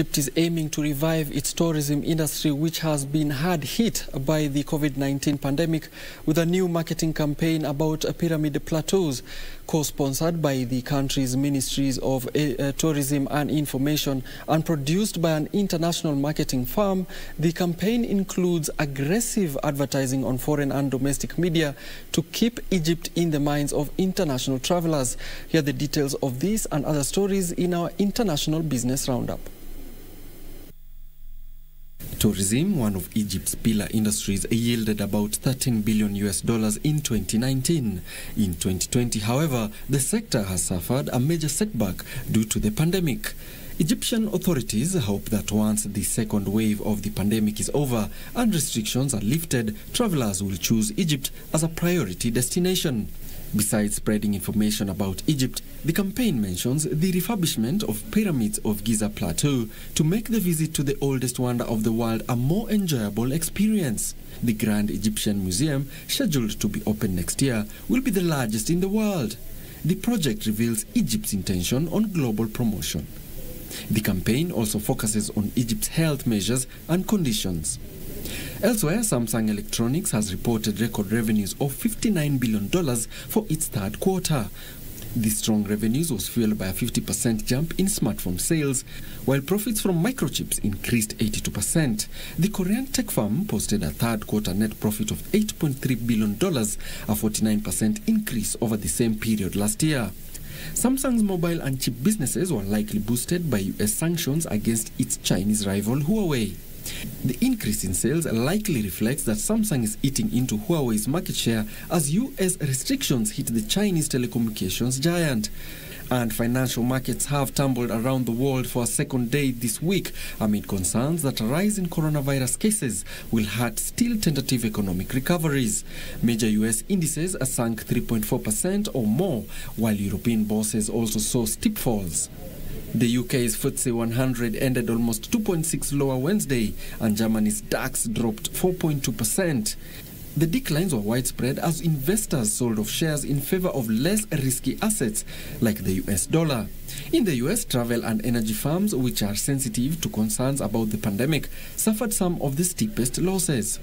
Egypt is aiming to revive its tourism industry, which has been hard hit by the COVID-19 pandemic, with a new marketing campaign about pyramid plateaus, co-sponsored by the country's ministries of uh, tourism and information and produced by an international marketing firm. The campaign includes aggressive advertising on foreign and domestic media to keep Egypt in the minds of international travelers. Here are the details of this and other stories in our international business roundup. Tourism, one of Egypt's pillar industries, yielded about 13 billion US dollars in 2019. In 2020, however, the sector has suffered a major setback due to the pandemic. Egyptian authorities hope that once the second wave of the pandemic is over and restrictions are lifted, travelers will choose Egypt as a priority destination. Besides spreading information about Egypt, the campaign mentions the refurbishment of pyramids of Giza Plateau to make the visit to the oldest wonder of the world a more enjoyable experience. The Grand Egyptian Museum, scheduled to be open next year, will be the largest in the world. The project reveals Egypt's intention on global promotion. The campaign also focuses on Egypt's health measures and conditions. Elsewhere, Samsung Electronics has reported record revenues of $59 billion for its third quarter. The strong revenues was fueled by a 50% jump in smartphone sales, while profits from microchips increased 82%. The Korean tech firm posted a third quarter net profit of $8.3 billion, a 49% increase over the same period last year. Samsung's mobile and chip businesses were likely boosted by US sanctions against its Chinese rival Huawei. The increase in sales likely reflects that Samsung is eating into Huawei's market share as US restrictions hit the Chinese telecommunications giant. And financial markets have tumbled around the world for a second day this week amid concerns that a rise in coronavirus cases will hurt still tentative economic recoveries. Major US indices sank 3.4% or more, while European bosses also saw steep falls. The UK's FTSE 100 ended almost 2.6 lower Wednesday, and Germany's DAX dropped 4.2%. The declines were widespread as investors sold off shares in favor of less risky assets like the US dollar. In the US, travel and energy firms, which are sensitive to concerns about the pandemic, suffered some of the steepest losses.